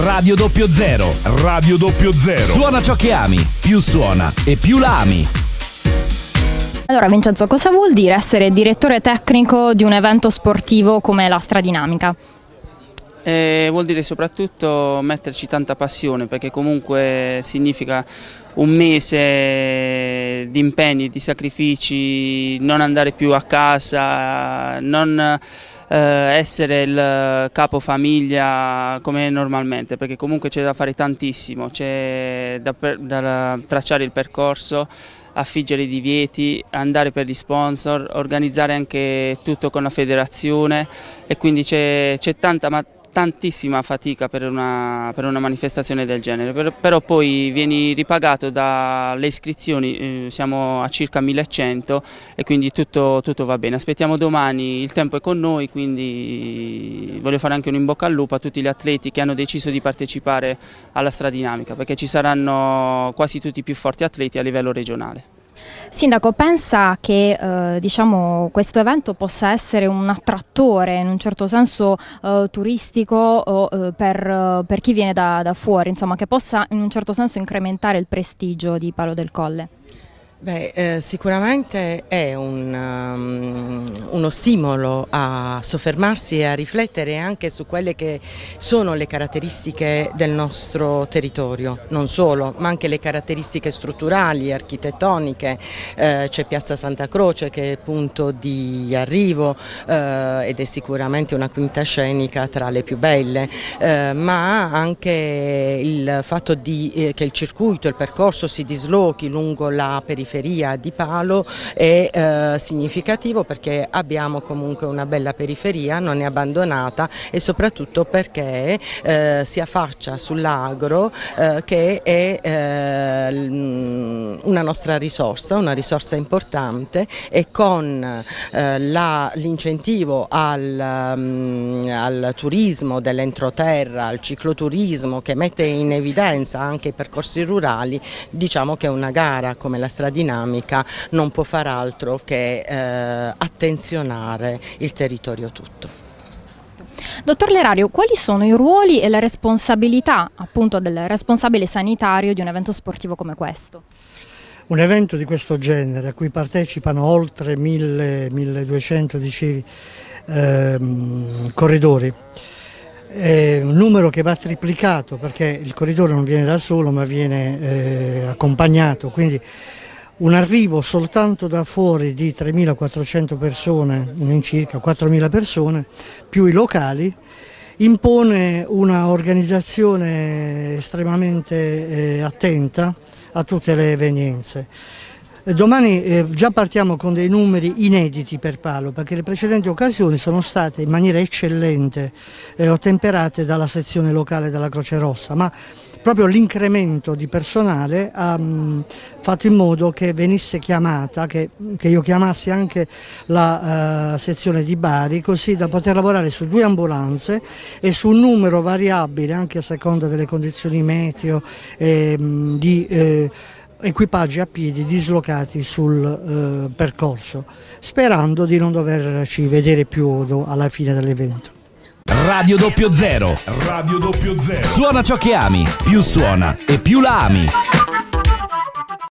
Radio 00. Radio 00. Suona ciò che ami, più suona e più la ami. Allora Vincenzo, cosa vuol dire essere direttore tecnico di un evento sportivo come la Stradinamica? Eh, vuol dire soprattutto metterci tanta passione perché comunque significa un mese di impegni, di sacrifici, non andare più a casa, non eh, essere il capofamiglia come normalmente perché comunque c'è da fare tantissimo, c'è da, da tracciare il percorso affiggere i divieti, andare per gli sponsor, organizzare anche tutto con la federazione e quindi c'è tanta tantissima fatica per una, per una manifestazione del genere, per, però poi vieni ripagato dalle iscrizioni, eh, siamo a circa 1100 e quindi tutto, tutto, va bene. Aspettiamo domani, il tempo è con noi, quindi voglio fare anche un in bocca al lupo a tutti gli atleti che hanno deciso di partecipare alla stradinamica, perché ci saranno quasi tutti i più forti atleti a livello regionale. Sindaco, pensa che eh, diciamo, questo evento possa essere un attrattore in un certo senso eh, turistico o, eh, per, per, chi viene da, da fuori, insomma, che possa in un certo senso incrementare il prestigio di Palo del Colle? Beh, eh, sicuramente è un, um, uno stimolo a soffermarsi e a riflettere anche su quelle che sono le caratteristiche del nostro territorio, non solo, ma anche le caratteristiche strutturali, architettoniche, eh, c'è Piazza Santa Croce che è punto di arrivo eh, ed è sicuramente una quinta scenica tra le più belle, eh, ma anche il fatto di, eh, che il circuito, il percorso si dislochi lungo la periferia periferia di Palo è eh, significativo perché abbiamo comunque una bella periferia, non è abbandonata e soprattutto perché eh, si affaccia sull'agro eh, che è eh, una nostra risorsa, una risorsa importante e con eh, l'incentivo al, um, al turismo dell'entroterra, al cicloturismo che mette in evidenza anche i percorsi rurali, diciamo che è una gara come la stradina dinamica non può far altro che eh, attenzionare il territorio tutto. Dottor Lerario, quali sono i ruoli e le responsabilità appunto del responsabile sanitario di un evento sportivo come questo? Un evento di questo genere a cui partecipano oltre 1000-1200 dicevi, ehm, corridori è un numero che va triplicato perché il corridore non viene da solo ma viene eh, accompagnato, quindi un arrivo soltanto da fuori di 3.400 persone, in circa 4.000 persone, più i locali, impone una organizzazione estremamente eh, attenta a tutte le evenienze. Domani eh, già partiamo con dei numeri inediti per Palo perché le precedenti occasioni sono state in maniera eccellente eh, ottemperate dalla sezione locale della Croce Rossa, ma proprio l'incremento di personale ha mh, mm, fatto in modo che venisse chiamata, che, che io chiamassi anche la uh, sezione di Bari, così da poter lavorare su due ambulanze e su un numero variabile anche a seconda delle condizioni meteo eh, di eh, equipaggi a piedi dislocati sul eh, percorso, sperando di non doverci vedere più alla fine dell'evento. Radio 00 Radio 00 Suona ciò che ami, più suona e più la ami.